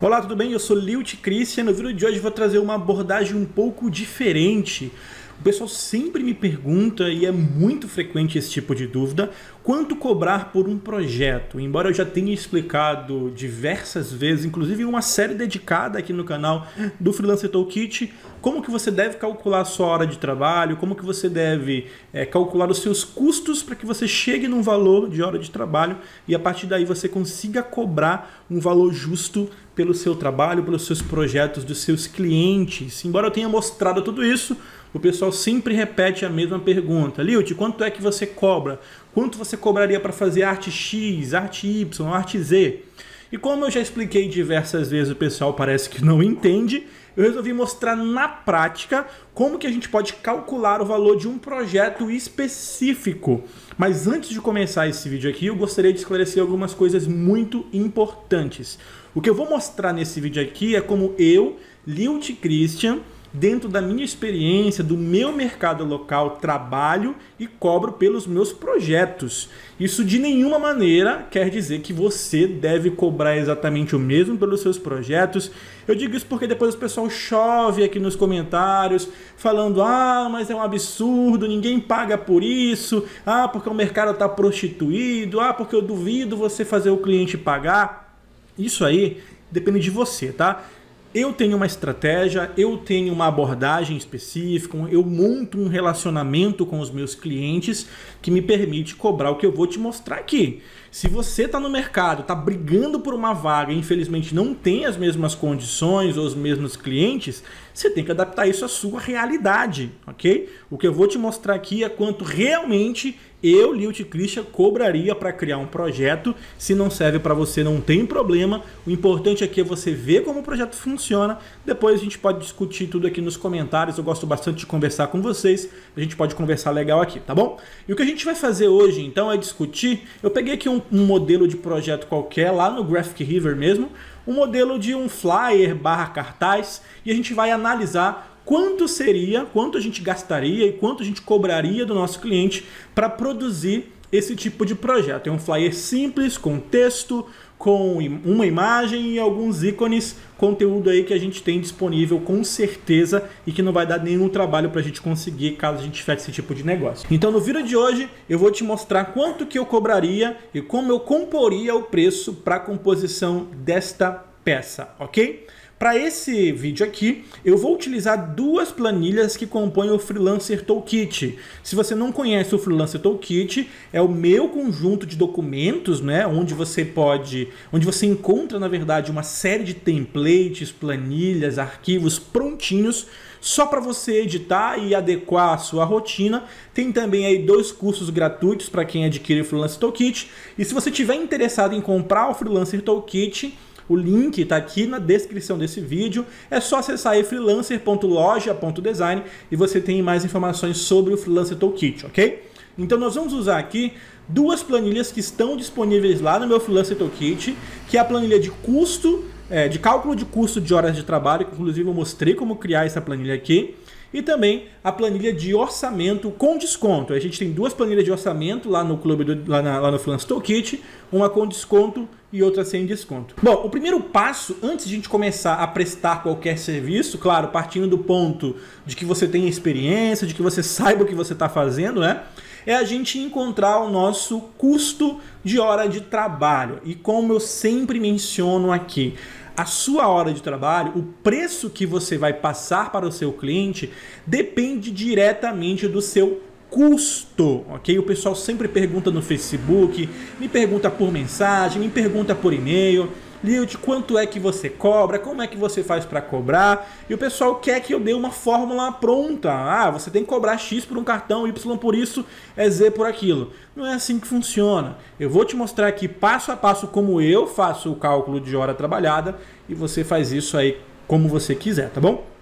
Olá, tudo bem? Eu sou Lilt Christian. No vídeo de hoje vou trazer uma abordagem um pouco diferente. O pessoal sempre me pergunta, e é muito frequente esse tipo de dúvida, quanto cobrar por um projeto? Embora eu já tenha explicado diversas vezes, inclusive em uma série dedicada aqui no canal do Freelancer Toolkit, como que você deve calcular a sua hora de trabalho, como que você deve é, calcular os seus custos para que você chegue num valor de hora de trabalho e a partir daí você consiga cobrar um valor justo pelo seu trabalho, pelos seus projetos, dos seus clientes. Embora eu tenha mostrado tudo isso, o pessoal sempre repete a mesma pergunta. Lilt, quanto é que você cobra? Quanto você cobraria para fazer arte X, arte Y, arte Z? E como eu já expliquei diversas vezes, o pessoal parece que não entende, eu resolvi mostrar na prática como que a gente pode calcular o valor de um projeto específico. Mas antes de começar esse vídeo aqui, eu gostaria de esclarecer algumas coisas muito importantes. O que eu vou mostrar nesse vídeo aqui é como eu, Lilt Christian, dentro da minha experiência, do meu mercado local, trabalho e cobro pelos meus projetos. Isso de nenhuma maneira quer dizer que você deve cobrar exatamente o mesmo pelos seus projetos. Eu digo isso porque depois o pessoal chove aqui nos comentários falando: ah, mas é um absurdo, ninguém paga por isso, ah, porque o mercado está prostituído, ah, porque eu duvido você fazer o cliente pagar. Isso aí depende de você, tá? Eu tenho uma estratégia, eu tenho uma abordagem específica, eu monto um relacionamento com os meus clientes que me permite cobrar o que eu vou te mostrar aqui. Se você está no mercado, está brigando por uma vaga e infelizmente não tem as mesmas condições ou os mesmos clientes, você tem que adaptar isso à sua realidade, ok? O que eu vou te mostrar aqui é quanto realmente eu, Lilt Christian, cobraria para criar um projeto. Se não serve para você, não tem problema. O importante aqui é você ver como o projeto funciona. Depois a gente pode discutir tudo aqui nos comentários. Eu gosto bastante de conversar com vocês. A gente pode conversar legal aqui, tá bom? E o que a gente vai fazer hoje, então, é discutir. Eu peguei aqui um, um modelo de projeto qualquer, lá no Graphic River mesmo, um modelo de um flyer barra cartaz, e a gente vai analisar quanto seria, quanto a gente gastaria e quanto a gente cobraria do nosso cliente para produzir esse tipo de projeto. É um flyer simples, com texto, com uma imagem e alguns ícones, conteúdo aí que a gente tem disponível com certeza e que não vai dar nenhum trabalho para a gente conseguir caso a gente feche esse tipo de negócio. Então no vídeo de hoje eu vou te mostrar quanto que eu cobraria e como eu comporia o preço para a composição desta peça, ok? Para esse vídeo aqui, eu vou utilizar duas planilhas que compõem o Freelancer Toolkit. Se você não conhece o Freelancer Toolkit, é o meu conjunto de documentos, né, onde você pode, onde você encontra, na verdade, uma série de templates, planilhas, arquivos prontinhos só para você editar e adequar a sua rotina. Tem também aí dois cursos gratuitos para quem adquire o Freelancer Toolkit. E se você tiver interessado em comprar o Freelancer Toolkit, o link está aqui na descrição desse vídeo. É só acessar aí freelancer.loja.design e você tem mais informações sobre o Freelancer Toolkit, ok? Então nós vamos usar aqui duas planilhas que estão disponíveis lá no meu Freelancer Toolkit, que é a planilha de custo, é, de cálculo de custo de horas de trabalho, que inclusive eu mostrei como criar essa planilha aqui, e também a planilha de orçamento com desconto. A gente tem duas planilhas de orçamento lá no clube do, lá, na, lá no Freelance Toolkit, uma com desconto e outra sem desconto. Bom, o primeiro passo antes de a gente começar a prestar qualquer serviço, claro, partindo do ponto de que você tenha experiência, de que você saiba o que você está fazendo, né? É a gente encontrar o nosso custo de hora de trabalho. E como eu sempre menciono aqui, a sua hora de trabalho, o preço que você vai passar para o seu cliente depende diretamente do seu custo, ok? O pessoal sempre pergunta no Facebook, me pergunta por mensagem, me pergunta por e-mail. Lilt, quanto é que você cobra? Como é que você faz para cobrar? E o pessoal quer que eu dê uma fórmula pronta. Ah, você tem que cobrar X por um cartão, Y por isso, é Z por aquilo. Não é assim que funciona. Eu vou te mostrar aqui passo a passo como eu faço o cálculo de hora trabalhada e você faz isso aí como você quiser, tá bom?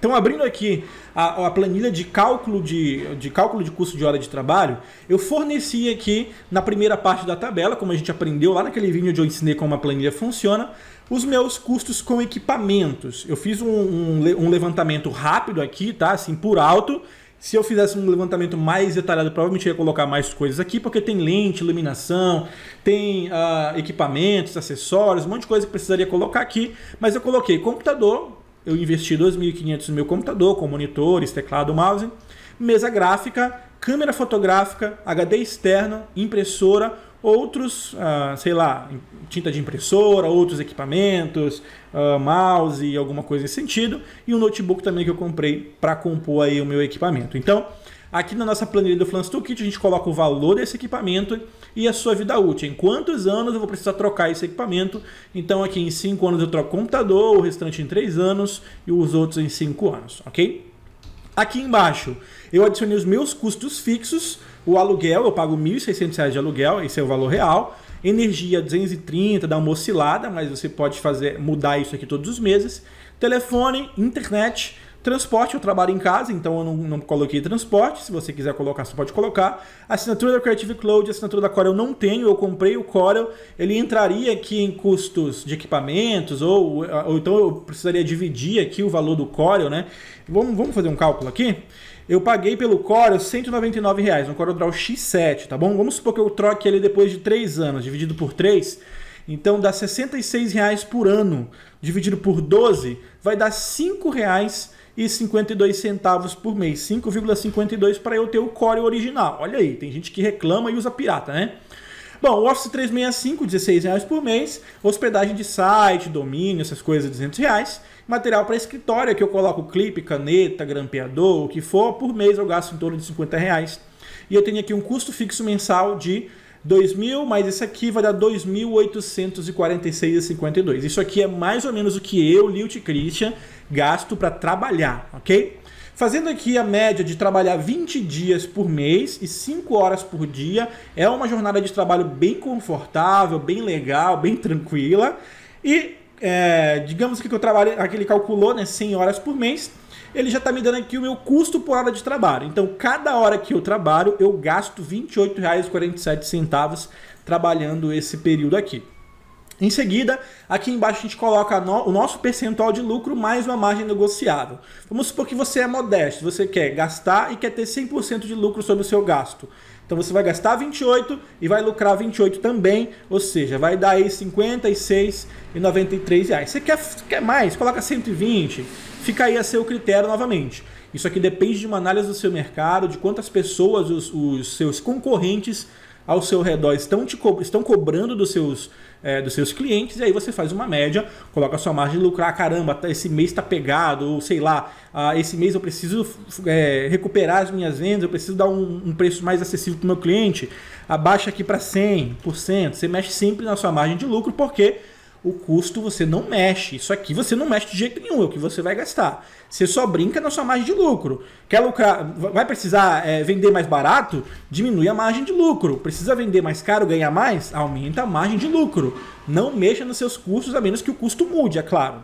Então, abrindo aqui a, a, planilha de cálculo de, de cálculo de custo de hora de trabalho, eu forneci aqui na primeira parte da tabela, como a gente aprendeu lá naquele vídeo onde eu ensinei como a planilha funciona, os meus custos com equipamentos. Eu fiz um, um, um levantamento rápido aqui, tá? Assim, por alto, Se eu fizesse um levantamento mais detalhado, provavelmente ia colocar mais coisas aqui, porque tem lente, iluminação, tem uh, equipamentos, acessórios, um monte de coisa que precisaria colocar aqui. Mas eu coloquei computador, eu investi 2.500 no meu computador, com monitores, teclado, mouse, mesa gráfica, câmera fotográfica, HD externo, impressora, outros, uh, sei lá, tinta de impressora, outros equipamentos, uh, mouse e alguma coisa nesse sentido, e um notebook também que eu comprei para compor aí o meu equipamento. Então, aqui na nossa planilha do Flans Toolkit, a gente coloca o valor desse equipamento e a sua vida útil. Em quantos anos eu vou precisar trocar esse equipamento? Então, aqui em 5 anos eu troco o computador, o restante em 3 anos e os outros em 5 anos, ok? Aqui embaixo, eu adicionei os meus custos fixos, o aluguel, eu pago R$ 1.600 de aluguel, esse é o valor real. Energia 230, dá uma oscilada, mas você pode fazer mudar isso aqui todos os meses. Telefone, internet, Transporte, eu trabalho em casa, então eu não, não, coloquei transporte. Se você quiser colocar, você pode colocar. Assinatura da Creative Cloud, assinatura da Corel eu não tenho, eu comprei o Corel. Ele entraria aqui em custos de equipamentos, ou, ou então eu precisaria dividir aqui o valor do Corel, né? Vamos, vamos fazer um cálculo aqui? Eu paguei pelo Corel 199 reais, um Corel Draw X7, tá bom? Vamos supor que eu troque ele depois de 3 anos, dividido por 3. Então dá 66 reais por ano, dividido por 12, vai dar 5 reais e 52 centavos por mês, 5,52 para eu ter o core original. Olha aí, tem gente que reclama e usa pirata, né? Bom, o Office 365, 16 reais por mês, hospedagem de site, domínio, essas coisas, 200 reais. Material para escritório, que eu coloco clipe, caneta, grampeador, o que for, por mês eu gasto em torno de 50 reais. E eu tenho aqui um custo fixo mensal de 2.000, mas esse aqui vai dar 2.846,52. Isso aqui é mais ou menos o que eu, Lilt Christian, gasto para trabalhar, ok? Fazendo aqui a média de trabalhar 20 dias por mês e 5 horas por dia, é uma jornada de trabalho bem confortável, bem legal, bem tranquila. E é, digamos que eu trabalho, aqui ele calculou né, 100 horas por mês, ele já está me dando aqui o meu custo por hora de trabalho. Então, cada hora que eu trabalho, eu gasto R$ 28,47 trabalhando esse período aqui. Em seguida, aqui embaixo a gente coloca no, o nosso percentual de lucro mais uma margem negociável. Vamos supor que você é modesto, você quer gastar e quer ter 100% de lucro sobre o seu gasto. Então você vai gastar 28 e vai lucrar 28 também, ou seja, vai dar aí 56,93 reais. Você quer, quer mais? Coloca 120. Fica aí a seu critério novamente. Isso aqui depende de uma análise do seu mercado, de quantas pessoas os, os seus concorrentes ao seu redor estão, te co estão cobrando dos seus, é, dos seus clientes, e aí você faz uma média, coloca a sua margem de lucrar, caramba, tá, esse mês está pegado, ou sei lá, ah, esse mês eu preciso é, recuperar as minhas vendas, eu preciso dar um, um preço mais acessível para o meu cliente, abaixa aqui para 100%, você mexe sempre na sua margem de lucro, porque o custo você não mexe. Isso aqui você não mexe de jeito nenhum, é o que você vai gastar. Você só brinca na sua margem de lucro. Quer lucrar, vai precisar é, vender mais barato? Diminui a margem de lucro. Precisa vender mais caro, ganhar mais? Aumenta a margem de lucro. Não mexa nos seus custos, a menos que o custo mude, é claro.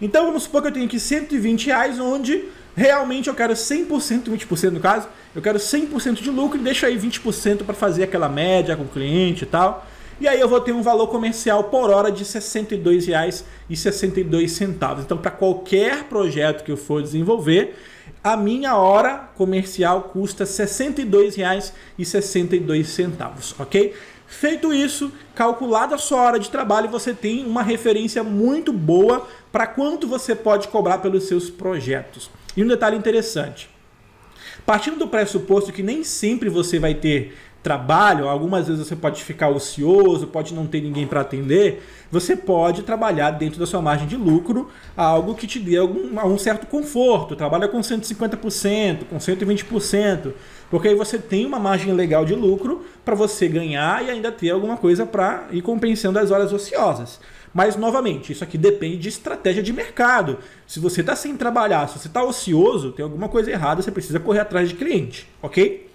Então vamos supor que eu tenho aqui 120 reais, onde realmente eu quero 100%, 20% no caso, eu quero 100% de lucro e deixo aí 20% para fazer aquela média com o cliente e tal. E aí eu vou ter um valor comercial por hora de R$ 62,62. Então, para qualquer projeto que eu for desenvolver, a minha hora comercial custa R$ 62,62, ok? Feito isso, calculada a sua hora de trabalho, você tem uma referência muito boa para quanto você pode cobrar pelos seus projetos. E um detalhe interessante: partindo do pressuposto que nem sempre você vai ter trabalho, algumas vezes você pode ficar ocioso, pode não ter ninguém para atender, você pode trabalhar dentro da sua margem de lucro algo que te dê algum, um certo conforto. Trabalha com 150%, com 120%, porque aí você tem uma margem legal de lucro para você ganhar e ainda ter alguma coisa para ir compensando as horas ociosas. Mas, novamente, isso aqui depende de estratégia de mercado. Se você está sem trabalhar, se você está ocioso, tem alguma coisa errada, você precisa correr atrás de cliente, ok?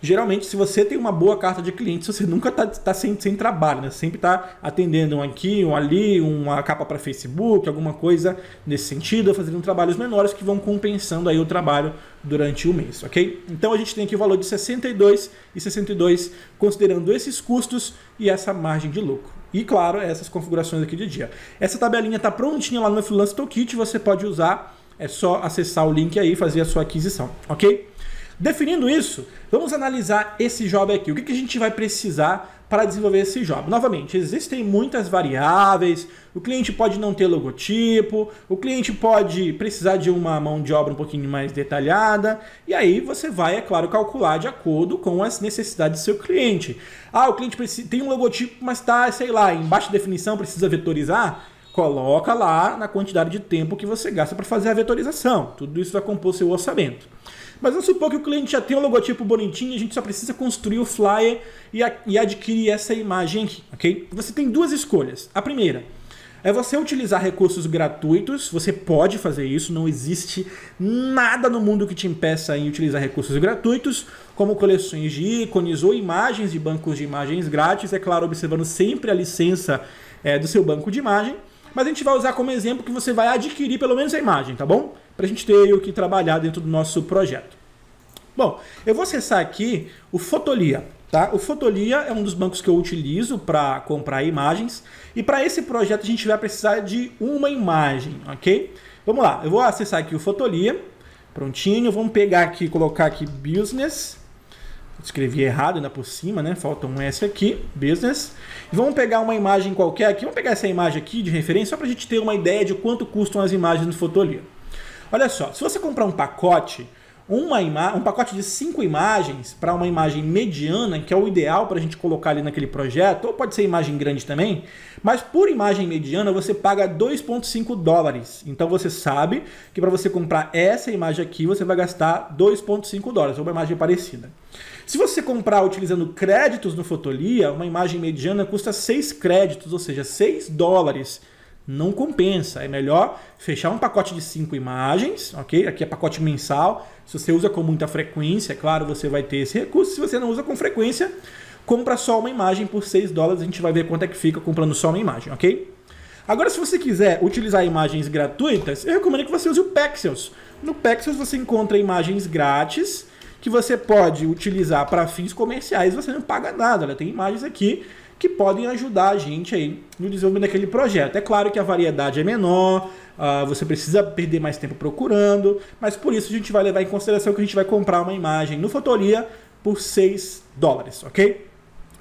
Geralmente, se você tem uma boa carta de clientes, você nunca está tá sem, sem trabalho, né? Sempre está atendendo um aqui, um ali, uma capa para Facebook, alguma coisa nesse sentido, fazendo trabalhos menores que vão compensando aí o trabalho durante o mês, ok? Então a gente tem aqui o valor de 62 e 62, considerando esses custos e essa margem de lucro. E claro, essas configurações aqui de dia. Essa tabelinha está prontinha lá no Freelance Toolkit, você pode usar é só acessar o link aí e fazer a sua aquisição, ok? Definindo isso, vamos analisar esse job aqui. O que, que a gente vai precisar para desenvolver esse job. Novamente, existem muitas variáveis, o cliente pode não ter logotipo, o cliente pode precisar de uma mão de obra um pouquinho mais detalhada, e aí você vai, é claro, calcular de acordo com as necessidades do seu cliente. Ah, o cliente precisa, tem um logotipo, mas está, sei lá, em baixa definição, precisa vetorizar? Coloca lá na quantidade de tempo que você gasta para fazer a vetorização. Tudo isso vai compor seu orçamento. Mas vamos supor que o cliente já tem um logotipo bonitinho, a gente só precisa construir o flyer e, e adquirir essa imagem aqui, ok? Você tem duas escolhas. A primeira é você utilizar recursos gratuitos, você pode fazer isso, não existe nada no mundo que te impeça em utilizar recursos gratuitos, como coleções de ícones ou imagens de bancos de imagens grátis, é claro, observando sempre a licença é, do seu banco de imagem, mas a gente vai usar como exemplo que você vai adquirir pelo menos a imagem, tá bom? Para a gente ter o que trabalhar dentro do nosso projeto. Bom, eu vou acessar aqui o Fotolia. Tá? O Fotolia é um dos bancos que eu utilizo para comprar imagens e para esse projeto a gente vai precisar de uma imagem, ok? Vamos lá, eu vou acessar aqui o Fotolia, prontinho, vamos pegar aqui, colocar aqui Business, escrevi errado ainda por cima, né? Falta um S aqui, Business. E vamos pegar uma imagem qualquer aqui, vamos pegar essa imagem aqui de referência só para a gente ter uma ideia de quanto custam as imagens no Fotolia. Olha só, se você comprar um pacote, uma um pacote de cinco imagens para uma imagem mediana, que é o ideal para a gente colocar ali naquele projeto, ou pode ser imagem grande também, mas por imagem mediana você paga 2,5 dólares. Então você sabe que para você comprar essa imagem aqui você vai gastar 2,5 dólares, ou uma imagem parecida. Se você comprar utilizando créditos no Fotolia, uma imagem mediana custa 6 créditos, ou seja, 6 dólares não compensa. É melhor fechar um pacote de cinco imagens, ok? Aqui é pacote mensal. Se você usa com muita frequência, é claro, você vai ter esse recurso. Se você não usa com frequência, compra só uma imagem por 6 dólares. A gente vai ver quanto é que fica comprando só uma imagem, ok? Agora, se você quiser utilizar imagens gratuitas, eu recomendo que você use o Pexels. No Pexels você encontra imagens grátis que você pode utilizar para fins comerciais. Você não paga nada. Ela tem imagens aqui que podem ajudar a gente aí no desenvolvimento daquele projeto. É claro que a variedade é menor, uh, você precisa perder mais tempo procurando, mas por isso a gente vai levar em consideração que a gente vai comprar uma imagem no Fotolia por 6 dólares, ok?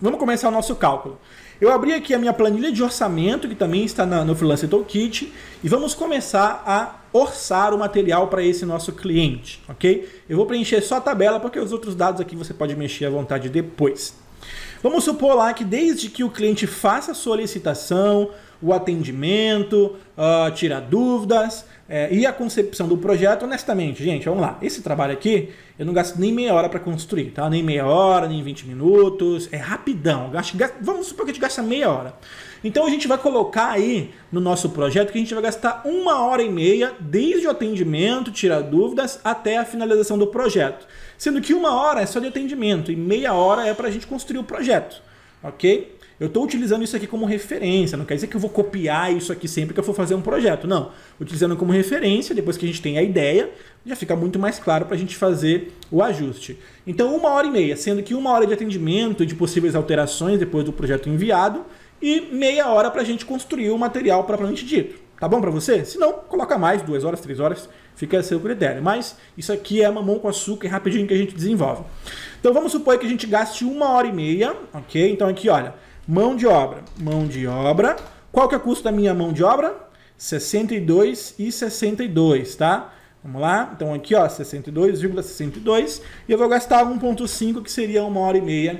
Vamos começar o nosso cálculo. Eu abri aqui a minha planilha de orçamento, que também está na, no Freelancer Toolkit, e vamos começar a orçar o material para esse nosso cliente, ok? Eu vou preencher só a tabela, porque os outros dados aqui você pode mexer à vontade depois. Vamos supor lá que desde que o cliente faça a solicitação, o atendimento, uh, tira dúvidas uh, e a concepção do projeto, honestamente, gente, vamos lá. Esse trabalho aqui, eu não gasto nem meia hora para construir, tá? Nem meia hora, nem 20 minutos. É rapidão. Gasto, gasto, vamos supor que a gente gasta meia hora. Então a gente vai colocar aí no nosso projeto que a gente vai gastar uma hora e meia desde o atendimento, tirar dúvidas, até a finalização do projeto. Sendo que uma hora é só de atendimento e meia hora é para a gente construir o projeto, ok? Eu estou utilizando isso aqui como referência, não quer dizer que eu vou copiar isso aqui sempre que eu for fazer um projeto, não. Utilizando como referência, depois que a gente tem a ideia, já fica muito mais claro para a gente fazer o ajuste. Então, uma hora e meia, sendo que uma hora de atendimento e de possíveis alterações depois do projeto enviado, e meia hora para a gente construir o material propriamente dito. Tá bom para você? Se não, coloca mais, duas horas, três horas, fica a seu critério. Mas isso aqui é mamão com açúcar, rapidinho que a gente desenvolve. Então vamos supor que a gente gaste uma hora e meia, ok? Então aqui, olha, mão de obra, mão de obra. Qual que é o custo da minha mão de obra? 62 e 62, tá? Vamos lá? Então aqui, ó, 62,62 ,62, e eu vou gastar 1.5, que seria uma hora e meia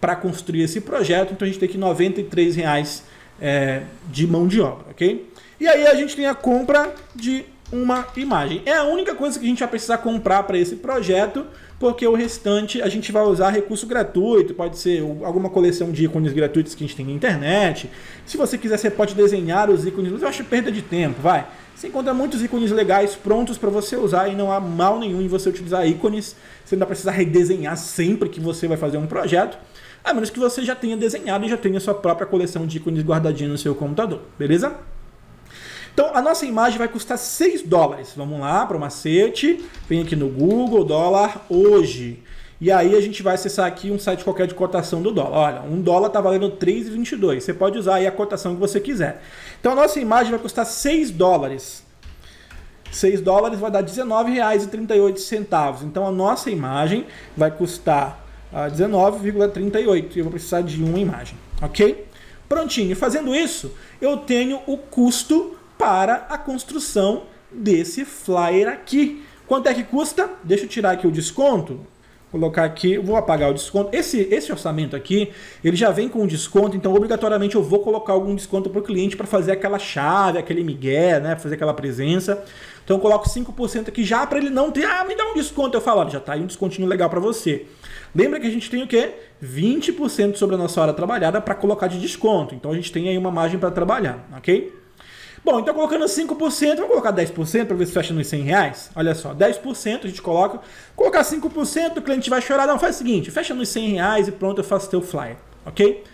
para construir esse projeto. Então a gente tem aqui 93 reais é, de mão de obra, ok? E aí a gente tem a compra de uma imagem. É a única coisa que a gente vai precisar comprar para esse projeto, porque o restante a gente vai usar recurso gratuito, pode ser alguma coleção de ícones gratuitos que a gente tem na internet. Se você quiser, você pode desenhar os ícones, mas eu acho perda de tempo, vai. Você encontra muitos ícones legais prontos para você usar e não há mal nenhum em você utilizar ícones. Você não vai precisar redesenhar sempre que você vai fazer um projeto, a menos que você já tenha desenhado e já tenha sua própria coleção de ícones guardadinha no seu computador, beleza? Então a nossa imagem vai custar 6 dólares. Vamos lá para o macete. Vem aqui no Google, dólar hoje. E aí a gente vai acessar aqui um site qualquer de cotação do dólar. Olha, um dólar está valendo 3,22. Você pode usar aí a cotação que você quiser. Então a nossa imagem vai custar 6 dólares. 6 dólares vai dar R$19,38. Então a nossa imagem vai custar uh, ah, 19,38 e eu vou precisar de uma imagem, ok? Prontinho. Fazendo isso, eu tenho o custo para a construção desse flyer aqui. Quanto é que custa? Deixa eu tirar aqui o desconto colocar aqui, vou apagar o desconto. Esse, esse orçamento aqui, ele já vem com desconto, então obrigatoriamente eu vou colocar algum desconto para o cliente para fazer aquela chave, aquele migué, né, fazer aquela presença. Então eu coloco 5% aqui já para ele não ter, ah, me dá um desconto. Eu falo, olha, já está aí um descontinho legal para você. Lembra que a gente tem o quê? 20% sobre a nossa hora trabalhada para colocar de desconto. Então a gente tem aí uma margem para trabalhar, ok? Bom, então colocando 5%, vamos colocar 10% para ver se fecha nos 100 reais? Olha só, 10% a gente coloca. Colocar 5%, o cliente vai chorar. Não, faz o seguinte, fecha nos 100 reais e pronto, eu faço teu flyer, ok?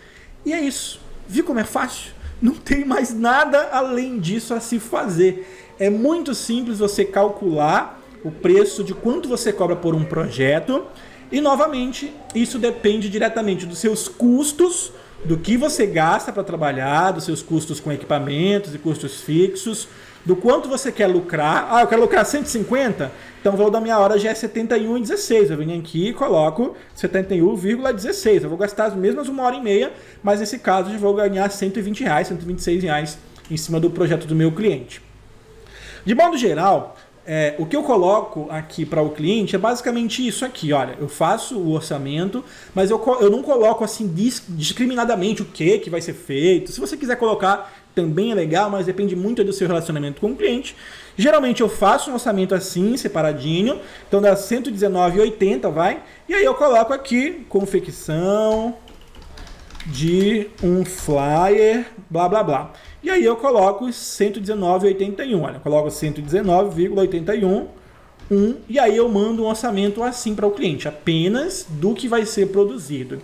E é isso. Viu como é fácil? Não tem mais nada além disso a se fazer. É muito simples você calcular o preço de quanto você cobra por um projeto. E novamente, isso depende diretamente dos seus custos do que você gasta para trabalhar, dos seus custos com equipamentos e custos fixos, do quanto você quer lucrar. Ah, eu quero lucrar 150, então o valor da minha hora já é 71,16. Eu venho aqui e coloco 71,16. Eu vou gastar as mesmas uma hora e meia, mas nesse caso eu vou ganhar 120 reais, 126 reais em cima do projeto do meu cliente. De modo geral, é, o que eu coloco aqui para o cliente é basicamente isso aqui. Olha, eu faço o orçamento, mas eu, eu não coloco assim discriminadamente o que, que vai ser feito. Se você quiser colocar, também é legal, mas depende muito do seu relacionamento com o cliente. Geralmente eu faço um orçamento assim, separadinho, então dá 119,80, vai. E aí eu coloco aqui confecção de um flyer, blá blá blá. E aí eu coloco 119,81. Olha, eu coloco 119,81. 1, e aí eu mando um orçamento assim para o cliente, apenas do que vai ser produzido.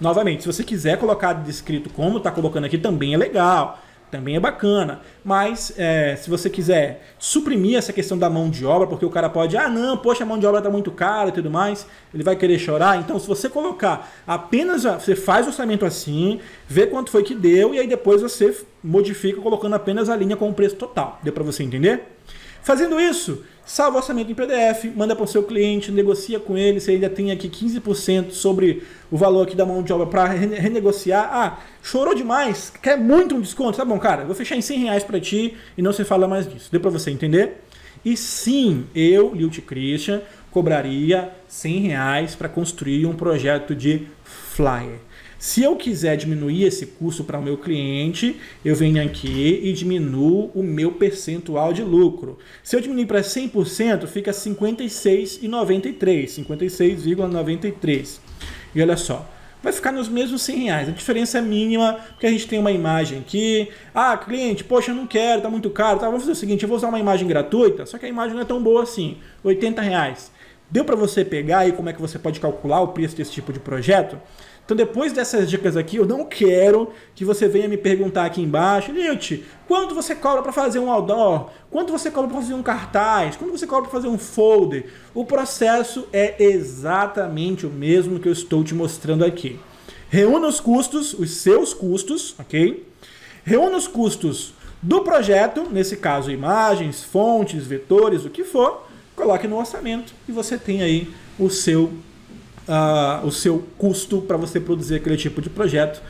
Novamente, se você quiser colocar descrito como está colocando aqui, também é legal também é bacana. Mas é, se você quiser suprimir essa questão da mão de obra, porque o cara pode, ah, não, poxa, a mão de obra está muito cara e tudo mais, ele vai querer chorar. Então, se você colocar apenas, você faz o orçamento assim, vê quanto foi que deu e aí depois você modifica colocando apenas a linha com o preço total. Deu para você entender? Fazendo isso, salva o orçamento em PDF, manda para o seu cliente, negocia com ele, se ainda tem aqui 15% sobre o valor aqui da mão de obra para renegociar. Ah, chorou demais, quer muito um desconto? Tá bom, cara, vou fechar em 100 reais para ti e não se fala mais disso. Deu para você entender? E sim, eu, Lilt Christian, cobraria 100 reais para construir um projeto de flyer. Se eu quiser diminuir esse custo para o meu cliente, eu venho aqui e diminuo o meu percentual de lucro. Se eu diminuir para 100%, fica 56,93, 56,93. E olha só, vai ficar nos mesmos 100 reais. A diferença é mínima, porque a gente tem uma imagem aqui. Ah, cliente, poxa, eu não quero, tá muito caro. Tá, vamos fazer o seguinte, eu vou usar uma imagem gratuita, só que a imagem não é tão boa assim, 80 reais. Deu para você pegar aí como é que você pode calcular o preço desse tipo de projeto? Então, depois dessas dicas aqui, eu não quero que você venha me perguntar aqui embaixo, Lilt, quanto você cobra para fazer um outdoor? Quanto você cobra para fazer um cartaz? Quanto você cobra para fazer um folder? O processo é exatamente o mesmo que eu estou te mostrando aqui. Reúna os custos, os seus custos, ok? Reúna os custos do projeto, nesse caso imagens, fontes, vetores, o que for, coloque no orçamento e você tem aí o seu uh, o seu custo para você produzir aquele tipo de projeto,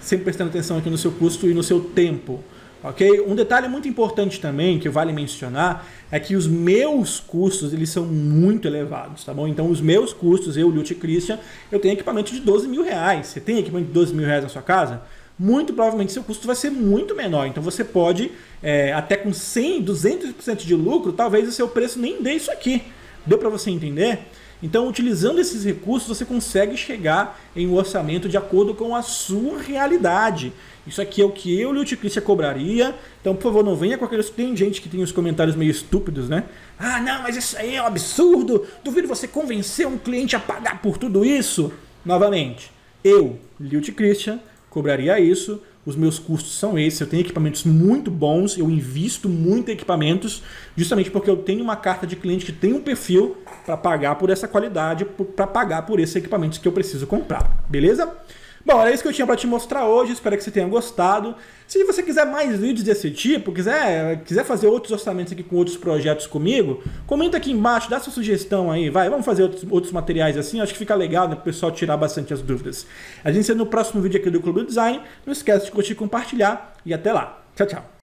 sempre prestando atenção aqui no seu custo e no seu tempo. Ok? Um detalhe muito importante também que vale mencionar é que os meus custos eles são muito elevados, tá bom? Então os meus custos, eu, Lute Christian, eu tenho equipamento de 12 mil reais. Você tem equipamento de 12 mil reais na sua casa? Muito provavelmente seu custo vai ser muito menor. Então você pode, é, até com 100, 200% de lucro, talvez o seu preço nem dê isso aqui. Deu para você entender? Então, utilizando esses recursos, você consegue chegar em um orçamento de acordo com a sua realidade. Isso aqui é o que eu, Christian, cobraria. Então, por favor, não venha com aqueles. Tem gente que tem os comentários meio estúpidos, né? Ah, não, mas isso aí é um absurdo. Duvido você convencer um cliente a pagar por tudo isso. Novamente, eu, Liu Christian, cobraria isso os meus custos são esses. Eu tenho equipamentos muito bons, eu invisto muito em equipamentos, justamente porque eu tenho uma carta de cliente que tem um perfil para pagar por essa qualidade, para pagar por esses equipamentos que eu preciso comprar. Beleza? Bom, era isso que eu tinha para te mostrar hoje, espero que você tenha gostado. Se você quiser mais vídeos desse tipo, quiser, quiser fazer outros orçamentos aqui com outros projetos comigo, comenta aqui embaixo, dá sua sugestão aí, vai, vamos fazer outros, outros materiais assim, acho que fica legal, né, para o pessoal tirar bastante as dúvidas. A gente se vê no próximo vídeo aqui do Clube do Design, não esquece de curtir e compartilhar, e até lá. Tchau, tchau.